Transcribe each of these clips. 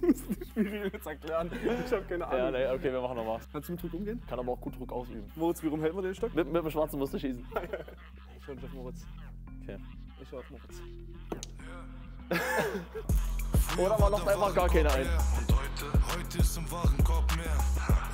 du musst die Spielregeln jetzt erklären. Ich habe keine Ahnung. Ja, nee, okay, wir machen nochmal. Kannst du mit Druck umgehen? Kann aber auch gut Druck ausüben. Moritz, wie rum hält man den Stock? Mit, mit dem Schwarzen musst du schießen. Ich schau nicht auf Moritz. Okay. Ich schau auf Moritz. Oder man macht einfach gar keine ein. Und heute, heute ist im Warenkorb mehr.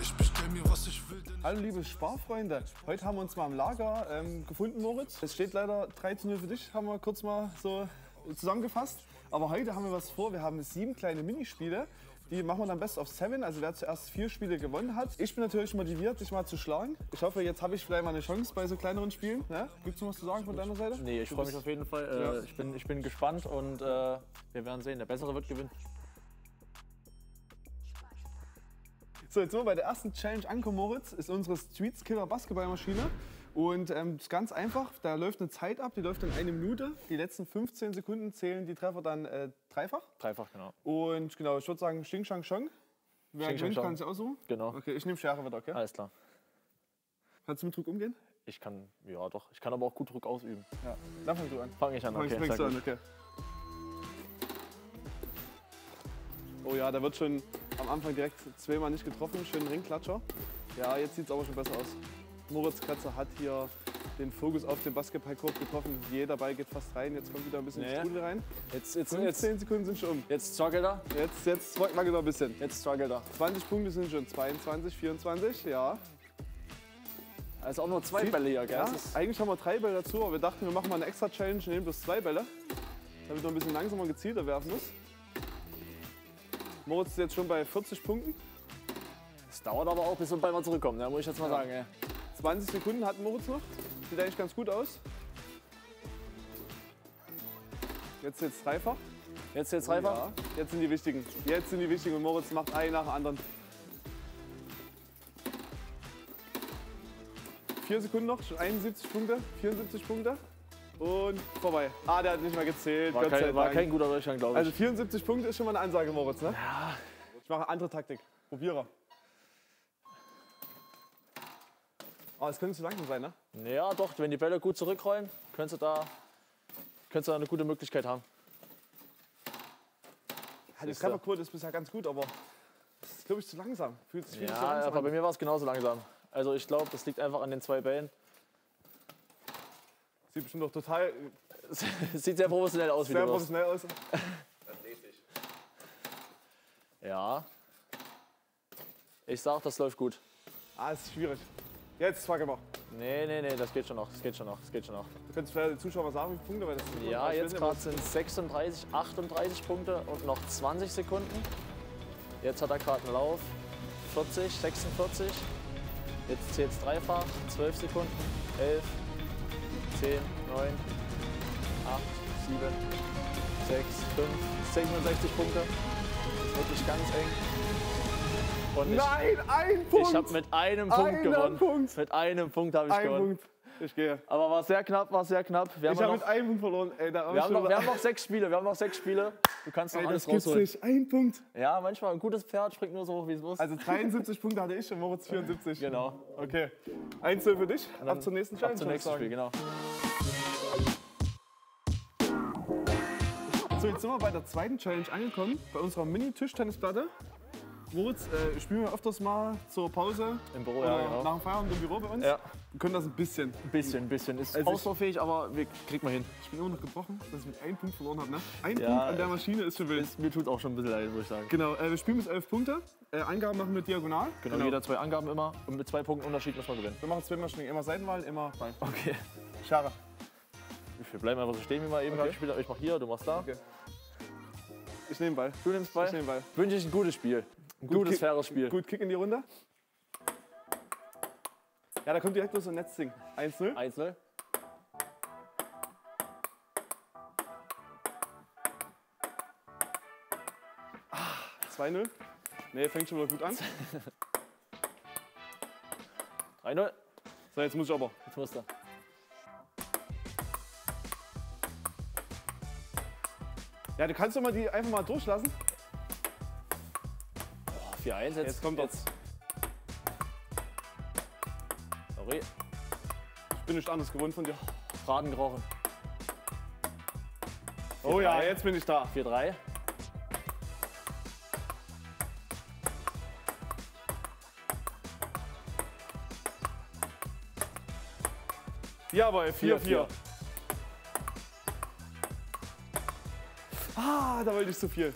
Ich bestell mir, was ich will, denn Hallo liebe Sparfreunde, heute haben wir uns mal im Lager ähm, gefunden, Moritz. Es steht leider 3 zu 0 für dich, haben wir kurz mal so zusammengefasst. Aber heute haben wir was vor, wir haben sieben kleine Minispiele. Die machen wir dann best of seven, also wer zuerst vier Spiele gewonnen hat. Ich bin natürlich motiviert, dich mal zu schlagen. Ich hoffe, jetzt habe ich vielleicht mal eine Chance bei so kleineren Spielen. Ne? Gibt es noch was zu sagen von deiner Seite? Nee, ich freue mich auf jeden Fall. Äh, Ja. ich, bin, ich bin gespannt und äh, wir werden sehen. Der Bessere wird gewinnen. So, jetzt sind wir bei der ersten Challenge angekommen, Moritz. Ist unsere Streets Killer Basketballmaschine. Und ähm, ist ganz einfach, da läuft eine Zeit ab, die läuft in eine Minute. Die letzten 15 Sekunden zählen die Treffer dann äh, dreifach. Dreifach, genau. Und genau, ich würde sagen, Xing Shang Shang. Wer Xing, gewinnt, kann sich aussuchen. Genau. Okay, ich nehme Schere wieder, okay? Alles klar. Kannst du mit Druck umgehen? Ich kann, ja doch, ich kann aber auch gut Druck ausüben. Ja. Dann fang du an. Fange ich an, Fang- okay. sehr du an, okay. Oh ja, da wird schon am Anfang direkt zweimal nicht getroffen. Schönen Ringklatscher. Ja, jetzt sieht es aber schon besser aus. Moritz Kratzer hat hier den Fokus auf den Basketballkorb getroffen. Jeder Ball geht fast rein. Jetzt kommt wieder ein bisschen Nee. Strudel rein. Jetzt, jetzt, 15 jetzt, Sekunden sind schon um. jetzt struggelt er. Jetzt, jetzt wackelt er ein bisschen. Jetzt struggelt er. 20 Punkte sind schon. 22, 24, ja. Also auch nur zwei Sieht- Bälle hier, gell? Ja, eigentlich haben wir drei Bälle dazu, aber wir dachten, wir machen mal eine extra Challenge, nehmen bloß zwei Bälle, damit man ein bisschen langsamer gezielter werfen muss. Moritz ist jetzt schon bei 40 Punkten. das dauert aber auch, bis wir bald mal zurückkommen, ne? muss ich jetzt mal sagen. Ey. 20 Sekunden hat Moritz noch. Sieht eigentlich ganz gut aus. Jetzt jetzt dreifach. Jetzt, jetzt dreifach. Ja, jetzt sind die wichtigen. Jetzt sind die wichtigen und Moritz macht einen nach dem anderen. Vier Sekunden noch, schon 71 Punkte, 74 Punkte und vorbei. Ah, der hat nicht mehr gezählt. War, Gott sei kein, war kein guter Durchgang, glaube ich. Also 74 Punkte ist schon mal eine Ansage, Moritz, ne? Ja. Ich mache eine andere Taktik. Probiere. Oh, es könnte zu langsam sein, ne? ja, doch, wenn die Bälle gut zurückrollen, könntest du da, könntest du da eine gute Möglichkeit haben. Ja, die. Trefferquote ist bisher ganz gut, aber das ist, glaube ich, zu langsam. Fühlt sich viel zu Ja, langsam aber an. bei mir war es genauso langsam. Also ich glaube, das liegt einfach an den zwei Bällen. Sieht bestimmt doch total Sieht sehr professionell aus, wie sehr du wirst. professionell aus. Ja. Ich sag, das läuft gut. Ah, es ist schwierig. Jetzt frage mal. Nee, nee, nee, das geht schon noch, das geht schon noch, das geht schon noch. Du könntest vielleicht den Zuschauern sagen, wie viele Punkte, weil das Ja, ich jetzt gerade sind es 36, 38 Punkte und noch 20 Sekunden. Jetzt hat er gerade einen Lauf. 40, 46. Jetzt zählt es dreifach. 12 Sekunden. 11, 10, 9, 8, 7, 6, 5, 67 Punkte. Das ist wirklich ganz eng. Und ich, Nein, ein Punkt! ich habe mit einem Punkt Einer gewonnen. Punkt. Mit einem Punkt habe ich ein gewonnen. Punkt. Ich gehe. Aber war sehr knapp, war sehr knapp. Wir Ich habe mit einem Punkt verloren. Ey, wir, haben noch, wir haben noch sechs Spiele. Wir haben noch sechs Spiele. Du kannst noch Ey, alles das rausholen. nicht. Ein Punkt. Ja, manchmal ein gutes Pferd springt nur so hoch, wie es muss. Also 73 Punkte hatte ich und Moritz 74. genau. Okay. 1 für dich. Ab zur nächsten Challenge. Ab zum nächsten. Spiel, genau. So, jetzt sind wir bei der zweiten Challenge angekommen. Bei unserer Mini-Tischtennisplatte. Moritz, äh, spielen wir öfters mal zur Pause. Im Büro, ja, genau. Nach dem Feierabend im Büro bei uns. Ja. Wir können das ein bisschen. Ein bisschen, ein bisschen. Ist Also ich- ausbaufähig, aber wir kriegt man hin. Ich bin immer noch gebrochen, dass ich mit einem Punkt verloren habe. Ne? Ein Ja, Punkt an der Maschine ist schon wild. Ist, mir tut auch schon ein bisschen leid, würde ich sagen. Genau, äh, wir spielen bis 11 Punkte. Äh, Angaben machen wir diagonal. Genau, jeder zwei Angaben immer und mit zwei Punkten Unterschied muss man gewinnen. Wir machen zweimal Schwingen, immer Seitenwahl, immer rein. Okay. Schere. Wir bleiben einfach so stehen, wie wir eben gerade gespielt haben. Ich mach hier, du machst da. Okay. Ich nehme Ball. Du nimmst Ich Ball. nehme Ball. Wünsche ich ein gutes Spiel. Gutes, Kick- faires Spiel. Gut Kick in die Runde. Ja, da kommt direkt bloß so ein Netzding. 1-0. 1-0. Ah, 2-0. Nee, fängt schon wieder gut an. 3-0. So, jetzt muss ich aber. Jetzt musst du. Ja, du kannst doch mal die einfach mal durchlassen hier eins. Jetzt, kommt jetzt. Sorry. Ich bin nicht anders gewohnt von dir. Braten gerochen. Oh ja, jetzt bin ich da. 4-3. Jawohl, 4-4. Ah, da wollte ich zu viel.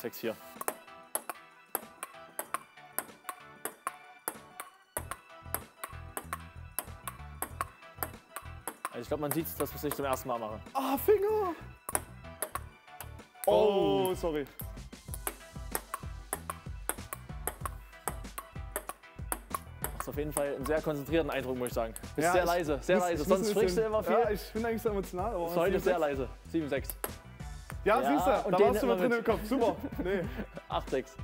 Sechs, vier. Also ich glaube, man sieht dass wir es nicht zum ersten Mal machen. Ah, Finger. Oh, sorry. Machst auf jeden Fall einen sehr konzentrierten Eindruck, muss ich sagen. Bist Ja, sehr leise, sehr leise. Sonst sprichst du immer viel. Ja, ich bin eigentlich so emotional. Aber Ist heute 7, sehr 6. leise. 7, 6. Ja, Ja, siehst du, und da warst du mal drin im Kopf. Super. Nee. 8, 6.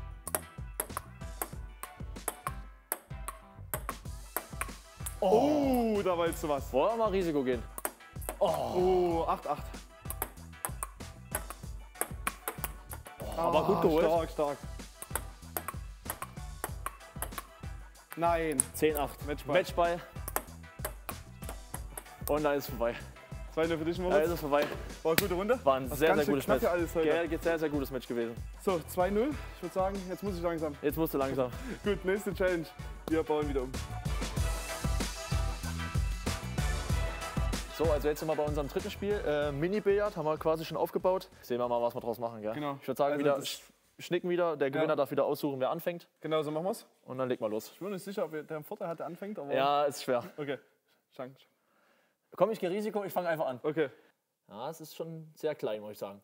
Oh, da wolltest du was. Wollen wir mal Risiko gehen? Oh, 8, 8. Aber gut geholt. Stark, stark. Nein. 10, 8. Matchball. Matchball. Und da ist vorbei. 2 für dich, Moritz. es vorbei. War eine gute Runde. War ein sehr, sehr gutes Match. alles heute. Ja, sehr, sehr gutes Match gewesen. So, 2-0. Ich würde sagen, jetzt muss ich langsam. Jetzt musst du langsam. Gut, nächste Challenge. Wir bauen wieder um. So, also jetzt sind wir bei unserem dritten Spiel. Äh, Mini-Billard haben wir quasi schon aufgebaut. Sehen wir mal, was wir draus machen. Gell? Genau. Ich würde sagen, Also wieder schnicken wieder. Der Gewinner Ja. darf wieder aussuchen, wer anfängt. Genau, so machen wir's. Und dann legt mal los. Ich bin mir nicht sicher, ob der einen Vorteil hat, der anfängt, aber. Ja, ist schwer. Okay. Chance. Komm, ich gehe Risiko, ich fange einfach an. Okay. Ja, es ist schon sehr klein, muss ich sagen.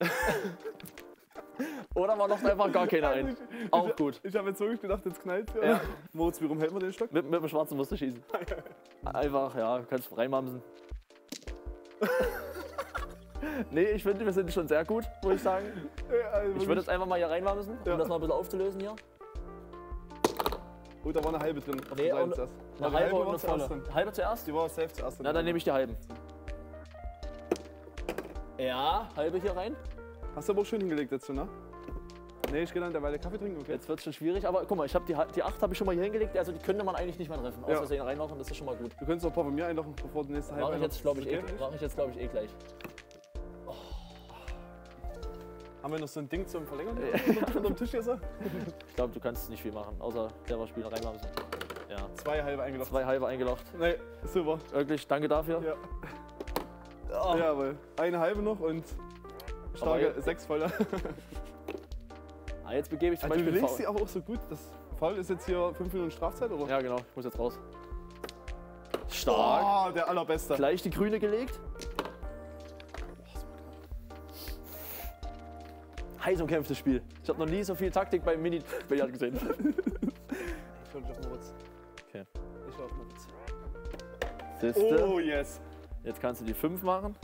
Oder man locht einfach gar keiner ein. Auch gut. Ich habe jetzt wirklich gedacht, jetzt knallt ja. Ja. Moritz, wie rum hält man den Stock? Mit, mit dem Schwarzen musst du schießen. Einfach, ja, kannst reinmamsen. nee, ich finde, wir sind schon sehr gut, muss ich sagen. Ja, also Ich würde jetzt einfach mal hier reinmamsen, um das mal ein bisschen aufzulösen hier. Oh, da war eine halbe drin. Auf Nee, der Seite zuerst. Eine War die halbe und eine zuerst volle. drin. Halbe zuerst? Die war safe zuerst drin. Na, dann nehme ich die halben. Ja, halbe hier rein. Hast du aber auch schön hingelegt schon, ne? Nee, ich gehe dann derweil Kaffee trinken, okay? Jetzt wird es schon schwierig, aber guck mal, ich habe die, die 8 habe ich schon mal hier hingelegt, also die könnte man eigentlich nicht mehr treffen. Ja. Außer Versehen reinmachen, das ist schon mal gut. Du könntest auch ein paar von mir einlochen, bevor du nächste halbe Mache ich jetzt, glaube ich, eh, okay? mach ich jetzt, glaube ich, eh gleich. Haben wir noch so ein Ding zum Verlängern unter dem Tisch hier so? Ich glaube, du kannst nicht viel machen, außer selber spielen, reinmamsen. Ja, Zwei halbe eingelocht. zwei halbe eingelocht. Nee, super. Wirklich, danke dafür. Ja. Oh. Jawohl. Eine halbe noch und starke Aber- sechs volle. Ah, jetzt begebe ich zum Also, du Beispiel legst Foul. sie aber auch so gut. Das Foul ist jetzt hier fünf Minuten Strafzeit, oder? Ja, genau, ich muss jetzt raus. Stark. Oh, der allerbeste. Gleich die grüne gelegt. Heiß umkämpftes Spiel. Ich habe noch nie so viel Taktik beim Mini-Billard gesehen. Ich dich auf Moritz. Okay. Ich auf Moritz. Siehste. Oh, yes. Jetzt kannst du die 5 machen.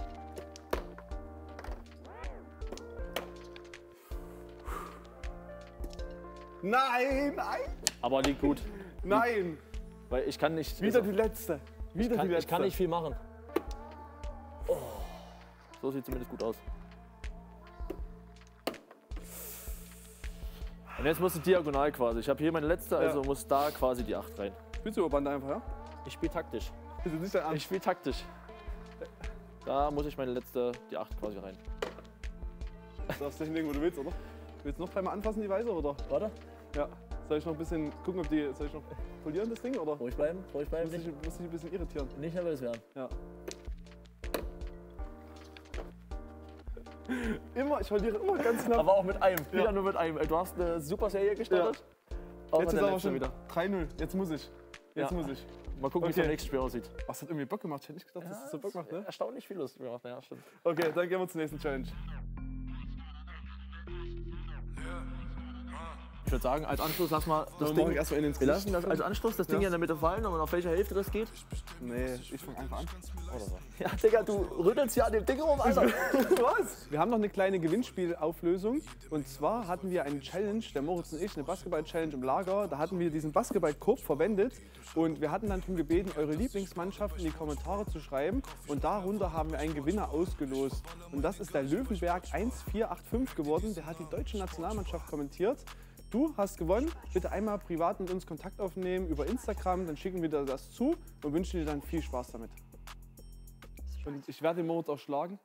Nein, nein, Aber liegt gut. nein. Weil ich kann nicht. Wieder also, die letzte. Wieder kann, die letzte. ich kann nicht viel machen. Oh. So sieht zumindest gut aus. Und jetzt musst du diagonal quasi. Ich habe hier meine letzte, also Ja. muss da quasi die 8 rein. Spielst du Bande einfach, ja? Ich spiele taktisch. Das ist nicht dein Ich Ernst. spiele taktisch. Da muss ich meine letzte, die 8 quasi rein. Du darfst dich hinlegen, wo du willst, oder? Willst du noch dreimal anfassen, die Weiße, oder? Warte. Ja. Soll ich noch ein bisschen gucken, ob die. Soll ich noch polieren, das Ding, oder? Ruhig bleiben, ruhig bleiben. Muss ich, muss ich ein bisschen irritieren. nicht nervös werden. Ja. Immer, ich verliere immer ganz knapp. Aber auch mit einem. Ja. Wieder nur mit einem. Du hast eine super Serie gestartet. Auch Jetzt ist aber schon wieder. 3-0. Jetzt muss ich. Jetzt Ja. muss ich. Mal gucken, wie es Okay. beim nächsten Spiel aussieht. Was hat irgendwie Bock gemacht? Ich hätte nicht gedacht, dass es so Bock macht, ne? Erstaunlich viel Lust gemacht, ja, stimmt. Okay, dann gehen wir zur nächsten Challenge. Ich würde sagen, als Anschluss lass mal das Dann Ding. erstmal in ins wir lassen das als Anschluss das Ding Ja. in der Mitte fallen und auf welcher Hälfte das geht. Nee, ich fange einfach an. Oder so. Ja, Digga, du rüttelst hier an dem Ding rum, Alter. Was? Wir haben noch eine kleine Gewinnspielauflösung. Und zwar hatten wir eine Challenge, der Moritz und ich, eine Basketball-Challenge im Lager. Da hatten wir diesen Basketballkorb verwendet. Und wir hatten dann darum gebeten, eure Lieblingsmannschaft in die Kommentare zu schreiben. Und darunter haben wir einen Gewinner ausgelost. Und das ist der Löwenberg 1485 geworden. Der hat die deutsche Nationalmannschaft kommentiert. Du hast gewonnen. Bitte einmal privat mit uns Kontakt aufnehmen über Instagram. Dann schicken wir dir das zu und wünschen dir dann viel Spaß damit. Und ich werde den Moritz auch schlagen.